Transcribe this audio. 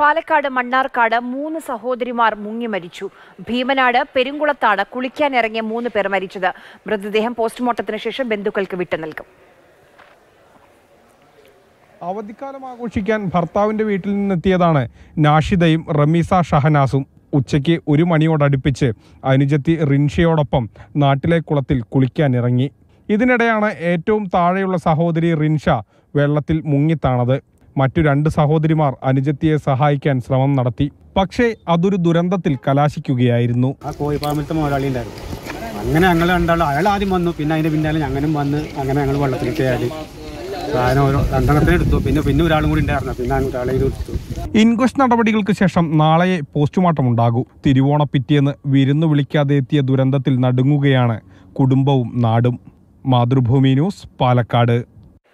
പാലക്കാട് മണ്ണാർക്കാട് മൂന്ന് സഹോദരിമാർ മുങ്ങി മരിച്ചു. ഭീമനാട് പെരുങ്കുളത്താണ് കുളിക്കാനിറങ്ങിയ മൂന്ന് പേർ മരിച്ചത്. മൃതദേഹം പോസ്റ്റ്മോർട്ടത്തിന് ശേഷം ബന്ധുക്കൾക്ക് വിട്ടു നൽകും. അവധിക്കാലം ആഘോഷിക്കാൻ ഭർത്താവിന്റെ വീട്ടിൽ നിന്നെത്തിയതാണ് നാഷിദയും റമീസ ഷഹനാസും. ഉച്ചയ്ക്ക് ഒരു മണിയോടടുപ്പിച്ച് അനുജത്തി റിൻഷയോടൊപ്പം നാട്ടിലെ കുളത്തിൽ കുളിക്കാനിറങ്ങി. ഇതിനിടെയാണ് ഏറ്റവും താഴെയുള്ള സഹോദരി റിൻഷ വെള്ളത്തിൽ മുങ്ങിത്താണത് മറ്റു രണ്ട് സഹോദരിമാർ അനുജത്തിയെ സഹായിക്കാൻ ശ്രമം നടത്തി. പക്ഷേ അതൊരു ദുരന്തത്തിൽ കലാശിക്കുകയായിരുന്നു. ആ കോഴിപ്പാമ്പത്തെ മുതലാളി ഉണ്ടായിരുന്നു. അങ്ങനെ ഞങ്ങൾ രണ്ടാളും അയാൾ ആദ്യം വന്നു പിന്നെ അതിന്റെ പിന്നാലെ ഞങ്ങളും വന്ന് അങ്ങനെ ഞങ്ങൾ വെള്ളത്തിൽ കയറി. രണ്ടെണ്ണത്തിന് എടുത്തു. പിന്നെ പിന്നെ ഒരാളും കൂടി ഉണ്ടായിരുന്നു. പിന്നെ ഒരാളെ ഇത് എടുത്തു. ഇൻക്വസ്റ്റ് നടപടികൾക്ക് ശേഷം നാളെ പോസ്റ്റ്മോർട്ടം ഉണ്ടാകൂ. തിരുവോണ പിറ്റേന്ന് വിരുന്നു വിളിക്കാതെ എത്തിയ ദുരന്തത്തിൽ നടുങ്ങുകയാണ് കുടുംബവും നാടും. മാതൃഭൂമി ന്യൂസ് പാലക്കാട്.